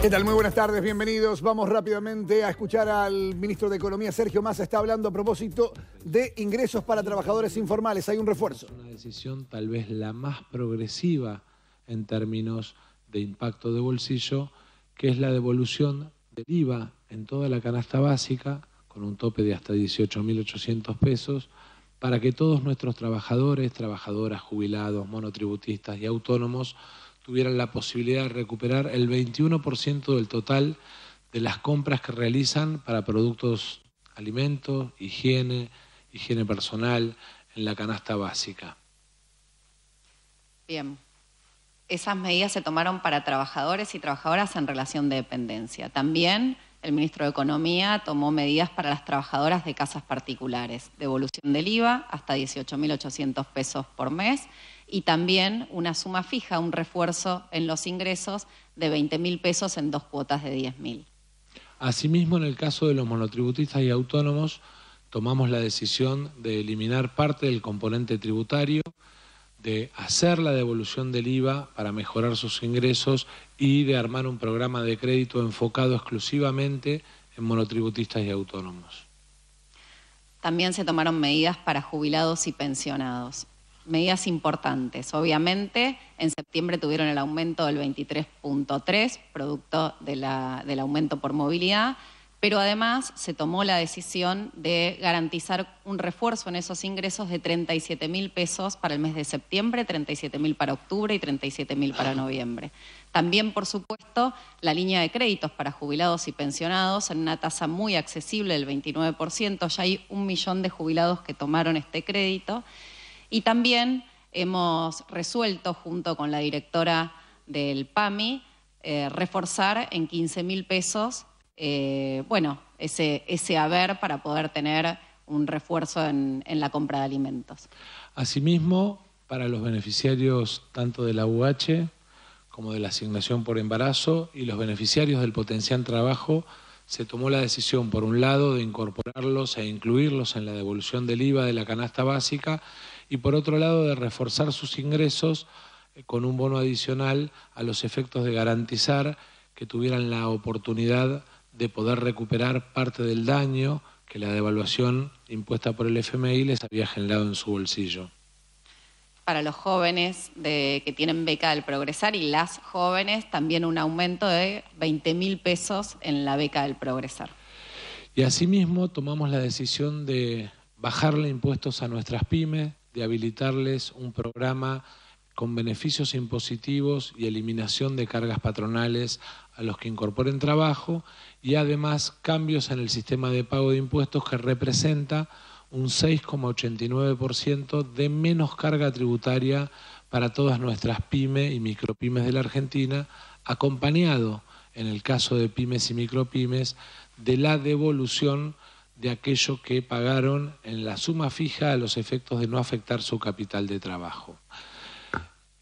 ¿Qué tal? Muy buenas tardes, bienvenidos. Vamos rápidamente a escuchar al ministro de Economía, Sergio Massa, está hablando a propósito de ingresos para trabajadores informales. Hay un refuerzo. Una decisión tal vez la más progresiva en términos de impacto de bolsillo, que es la devolución del IVA en toda la canasta básica, con un tope de hasta 18.800 pesos, para que todos nuestros trabajadores, trabajadoras, jubilados, monotributistas y autónomos tuvieran la posibilidad de recuperar el 21% del total de las compras que realizan para productos, alimentos, higiene, higiene personal en la canasta básica. Bien. Esas medidas se tomaron para trabajadores y trabajadoras en relación de dependencia. También el ministro de Economía tomó medidas para las trabajadoras de casas particulares, devolución del IVA hasta 18.800 pesos por mes y también una suma fija, un refuerzo en los ingresos de 20.000 pesos en dos cuotas de 10.000. Asimismo, en el caso de los monotributistas y autónomos, tomamos la decisión de eliminar parte del componente tributario, de hacer la devolución del IVA para mejorar sus ingresos y de armar un programa de crédito enfocado exclusivamente en monotributistas y autónomos. También se tomaron medidas para jubilados y pensionados. Medidas importantes. Obviamente, en septiembre tuvieron el aumento del 23.3, producto del aumento por movilidad, pero además se tomó la decisión de garantizar un refuerzo en esos ingresos de 37 mil pesos para el mes de septiembre, 37 mil para octubre y 37 mil para noviembre. También, por supuesto, la línea de créditos para jubilados y pensionados en una tasa muy accesible del 29%. Ya hay un millón de jubilados que tomaron este crédito. Y también hemos resuelto, junto con la directora del PAMI, eh, reforzar en 15 mil pesos eh, bueno, ese, haber para poder tener un refuerzo en, en, la compra de alimentos. Asimismo, para los beneficiarios tanto de la UH como de la asignación por embarazo y los beneficiarios del potencial trabajo, se tomó la decisión, por un lado, de incorporarlos e incluirlos en la devolución del IVA de la canasta básica y, por otro lado, de reforzar sus ingresos eh, con un bono adicional a los efectos de garantizar que tuvieran la oportunidad de poder recuperar parte del daño que la devaluación impuesta por el FMI les había generado en su bolsillo. Para los jóvenes de, que tienen beca del Progresar y las jóvenes, también un aumento de 20 mil pesos en la beca del Progresar. Y asimismo tomamos la decisión de bajarle impuestos a nuestras pymes, de habilitarles un programa con beneficios impositivos y eliminación de cargas patronales a los que incorporen trabajo y además cambios en el sistema de pago de impuestos que representa un 6,89% de menos carga tributaria para todas nuestras pymes y micropymes de la Argentina, acompañado, en el caso de pymes y micropymes, de la devolución de aquello que pagaron en la suma fija a los efectos de no afectar su capital de trabajo.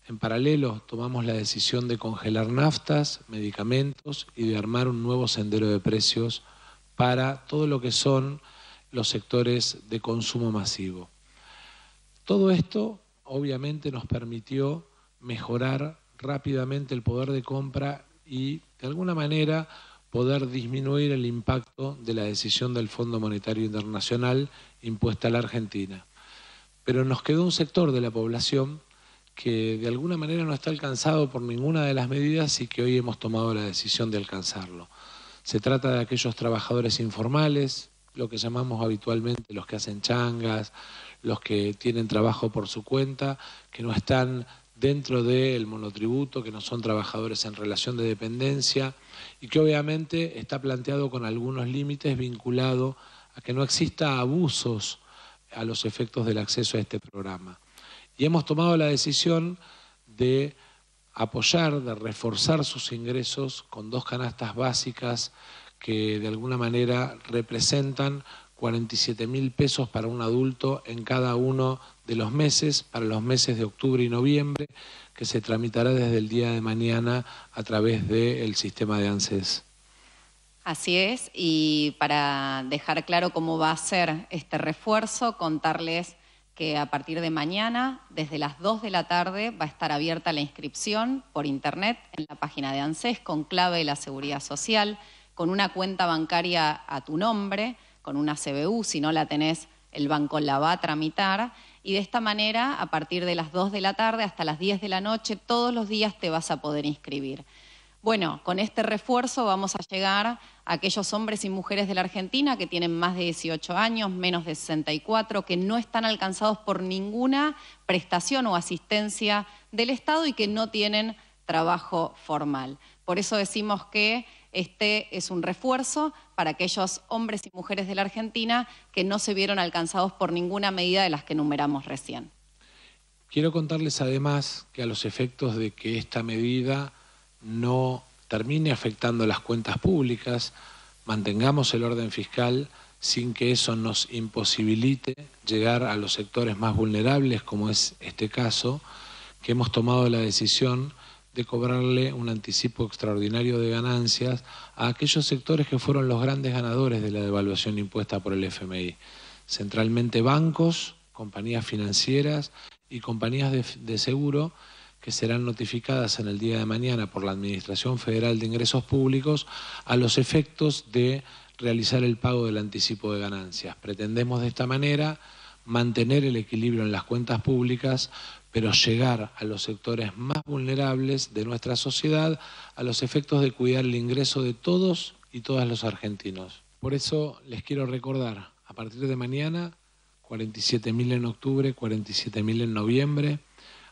En paralelo, tomamos la decisión de congelar naftas, medicamentos y de armar un nuevo sendero de precios para todo lo que son los sectores de consumo masivo. Todo esto, obviamente, nos permitió mejorar rápidamente el poder de compra y, de alguna manera, poder disminuir el impacto de la decisión del Fondo Monetario Internacional impuesta a la Argentina. Pero nos quedó un sector de la población que de alguna manera no está alcanzado por ninguna de las medidas y que hoy hemos tomado la decisión de alcanzarlo. Se trata de aquellos trabajadores informales, lo que llamamos habitualmente los que hacen changas, los que tienen trabajo por su cuenta, que no están dentro del monotributo, que no son trabajadores en relación de dependencia y que obviamente está planteado con algunos límites vinculado a que no exista abusos a los efectos del acceso a este programa. Y hemos tomado la decisión de apoyar, de reforzar sus ingresos con dos canastas básicas que de alguna manera representan 47 mil pesos para un adulto en cada uno de los meses, para los meses de octubre y noviembre, que se tramitará desde el día de mañana a través del sistema de ANSES. Así es, y para dejar claro cómo va a ser este refuerzo, contarles que a partir de mañana, desde las 2 de la tarde, va a estar abierta la inscripción por internet en la página de ANSES con clave de la seguridad social, con una cuenta bancaria a tu nombre, con una CBU, si no la tenés, el banco la va a tramitar. Y de esta manera, a partir de las 2 de la tarde hasta las 10 de la noche, todos los días te vas a poder inscribir. Bueno, con este refuerzo vamos a llegar a aquellos hombres y mujeres de la Argentina que tienen más de 18 años, menos de 64, que no están alcanzados por ninguna prestación o asistencia del Estado y que no tienen trabajo formal. Por eso decimos que este es un refuerzo para aquellos hombres y mujeres de la Argentina que no se vieron alcanzados por ninguna medida de las que enumeramos recién. Quiero contarles además que a los efectos de que esta medida no termine afectando las cuentas públicas, mantengamos el orden fiscal sin que eso nos imposibilite llegar a los sectores más vulnerables, como es este caso, que hemos tomado la decisión de cobrarle un anticipo extraordinario de ganancias a aquellos sectores que fueron los grandes ganadores de la devaluación impuesta por el FMI, centralmente bancos, compañías financieras y compañías de, de seguro que serán notificadas en el día de mañana por la Administración Federal de Ingresos Públicos a los efectos de realizar el pago del anticipo de ganancias. Pretendemos de esta manera mantener el equilibrio en las cuentas públicas, pero llegar a los sectores más vulnerables de nuestra sociedad a los efectos de cuidar el ingreso de todos y todas los argentinos. Por eso les quiero recordar, a partir de mañana, 47.000 en octubre, 47.000 en noviembre,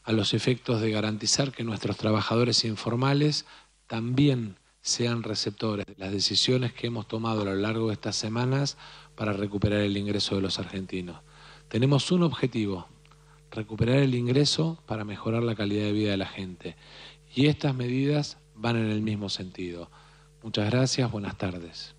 a los efectos de garantizar que nuestros trabajadores informales también sean receptores de las decisiones que hemos tomado a lo largo de estas semanas para recuperar el ingreso de los argentinos. Tenemos un objetivo, recuperar el ingreso para mejorar la calidad de vida de la gente. Y estas medidas van en el mismo sentido. Muchas gracias, buenas tardes.